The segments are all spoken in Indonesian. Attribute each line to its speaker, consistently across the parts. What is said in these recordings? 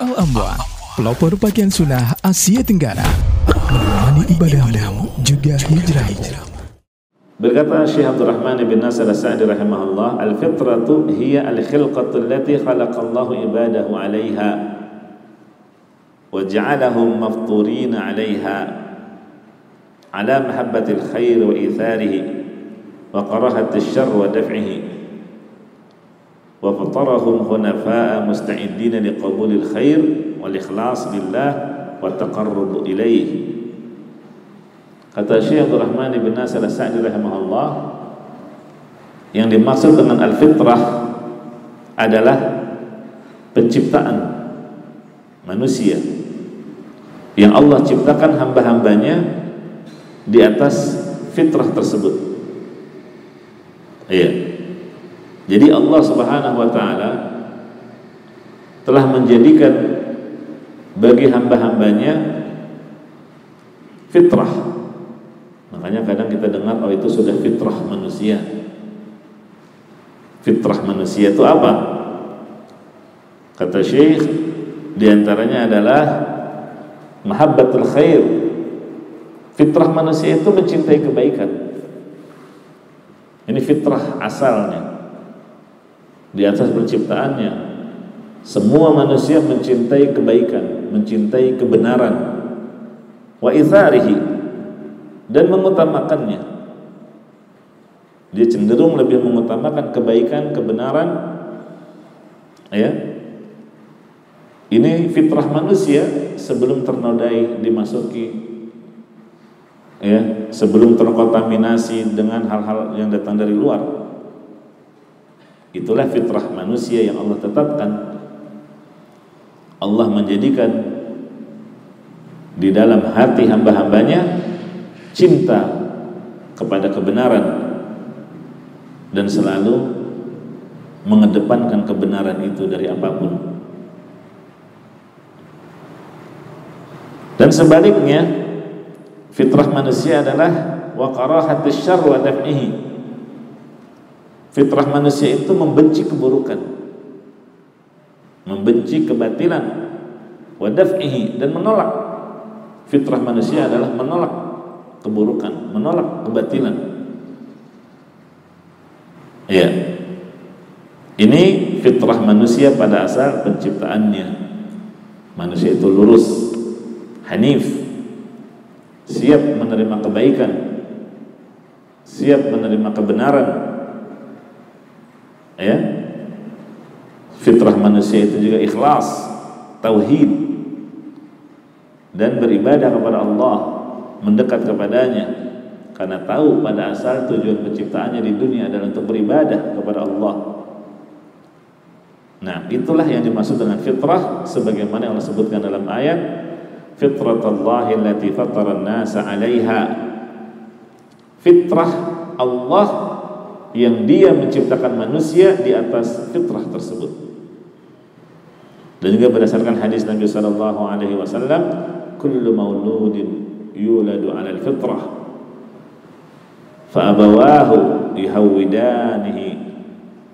Speaker 1: Al-Amwan, pelopor pakaian sunnah Asia Tenggara, menemani ibadahmu juga hijrahmu.
Speaker 2: Berkata Syekh Abdul Rahman bin Nasir As-Sa'di rahimahullah, "Al-fitratu hiya al-khilqatu allati khalaqallahu ibadahu 'alayha wa ja'alahum mafturina 'alayha 'ala mahabbatil khair wa itharihi wa karahatil syarr wa daf'ihi." wa fatarahum hunafa'a musta'idina liqabulil khair wal ikhlas lillah wa taqarrub ilaih kata Syekh Abdul Rahman bin Nasir As-Sa'di rahimahullah yang dimaksud dengan al-fitrah adalah penciptaan manusia. Yang Allah ciptakan hamba-hambanya di atas fitrah tersebut. Iya jadi Allah Subhanahu wa taala telah menjadikan bagi hamba-hambanya fitrah. Makanya kadang kita dengar oh itu sudah fitrah manusia. Fitrah manusia itu apa? Kata Syekh di antaranya adalah mahabbatul khair. Fitrah manusia itu mencintai kebaikan. Ini fitrah asalnya di atas penciptaannya semua manusia mencintai kebaikan mencintai kebenaran. Wa itharihi. Dan mengutamakannya. Dia cenderung lebih mengutamakan kebaikan kebenaran. Ya. Ini fitrah manusia sebelum ternodai dimasuki. Ya. Sebelum terkontaminasi dengan hal-hal yang datang dari luar Itulah fitrah manusia yang Allah tetapkan. Allah menjadikan di dalam hati hamba-hambanya cinta kepada kebenaran dan selalu mengedepankan kebenaran itu dari apa pun. Dan sebaliknya, fitrah manusia adalah wa karahatis syarr wa daf'ihi Fitrah manusia itu membenci keburukan, membenci kebatilan, wadaf'ihi dan menolak. Fitrah manusia adalah menolak keburukan, menolak kebatilan. Ya. Ini fitrah manusia pada asal penciptaannya. Manusia itu lurus, hanif, siap menerima kebaikan, siap menerima kebenaran, ya. Fitrah manusia itu juga ikhlas tauhid dan beribadah kepada Allah mendekat kepadanya. Karena tahu pada asal tujuan penciptaannya di dunia adalah untuk beribadah kepada Allah. Nah itulah yang dimaksud dengan fitrah sebagaimana Allah sebutkan dalam ayat fitratallahi allati fatara fitrah Allah yang dia menciptakan manusia di atas fitrah tersebut. Dan juga berdasarkan hadis Nabi sallallahu alaihi wasallam, kullu mauludin yuladu 'ala al-fitrah fa abawahu yuhawwidanihi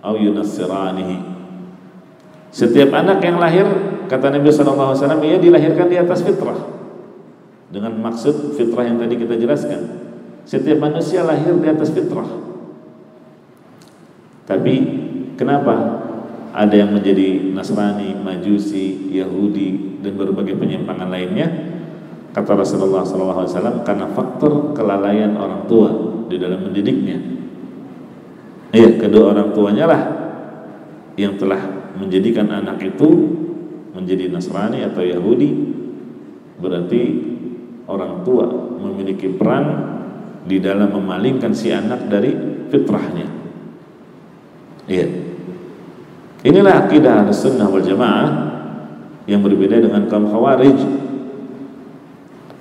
Speaker 2: aw yunassiranihi. Setiap anak yang lahir kata Nabi sallallahu alaihi ia dilahirkan di atas fitrah. Dengan maksud fitrah yang tadi kita jelaskan. Setiap manusia lahir di atas fitrah tapi kenapa ada yang menjadi Nasrani, Majusi, Yahudi dan berbagai penyimpangan lainnya? Kata Rasulullah SAW karena faktor kelalaian orang tua di dalam mendidiknya. Iya, kedua orang tuanya lah yang telah menjadikan anak itu menjadi Nasrani atau Yahudi. Berarti orang tua memiliki peran di dalam memalingkan si anak dari fitrahnya. Iya. Inilah akidah sunnah wal jamaah yang berbeda dengan kaum khawarij.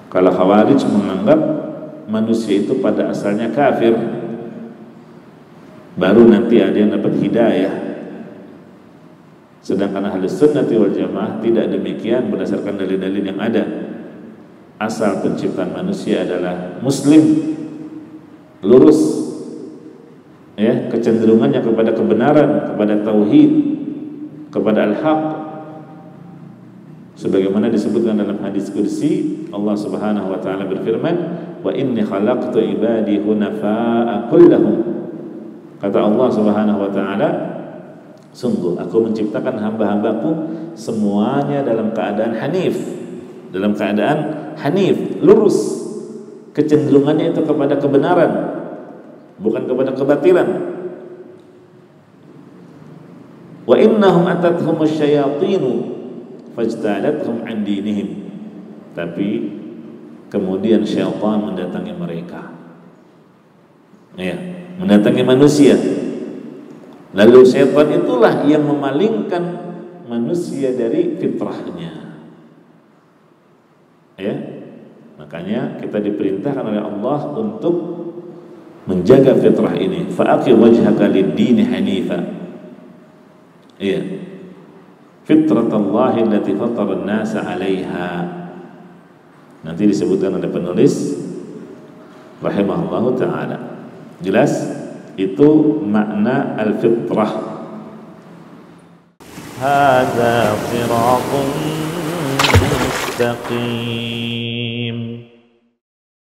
Speaker 2: Kalau khawarij menganggap manusia itu pada asalnya kafir, baru nanti ada yang dapat hidayah. Sedangkan ahli sunnah wal jamaah tidak demikian berdasarkan dalil-dalil yang ada. Asal penciptaan manusia adalah muslim, lurus ya kecenderungannya kepada kebenaran kepada tauhid kepada al-haq. Sebagaimana disebutkan dalam hadis kursi Allah Subhanahu wa taala berfirman wa inni khalaqtu ibadi hunafa'a kullahum. Kata Allah Subhanahu wa taala sungguh aku menciptakan hamba-hambaku semuanya dalam keadaan hanif. Dalam keadaan hanif lurus. Kecenderungannya itu kepada kebenaran bukan kepada kebatilan. Wa innahum atathum asyayatinu fajtalathum an dinihim. Tapi kemudian syaitan mendatangi mereka. Ya mendatangi manusia. Lalu syaitan itulah yang memalingkan manusia dari fitrahnya. Ya Makanya kita diperintahkan oleh Allah untuk menjaga fitrah ini. Fa'aqim wajhaka lid-din hanifa. Iya. Fitrat Allah allati fatara an-nasa 'alaiha. Nanti disebutkan oleh penulis rahimahullahu taala. Jelas? Itu makna al-fitrah. Hadza siratun mustaqim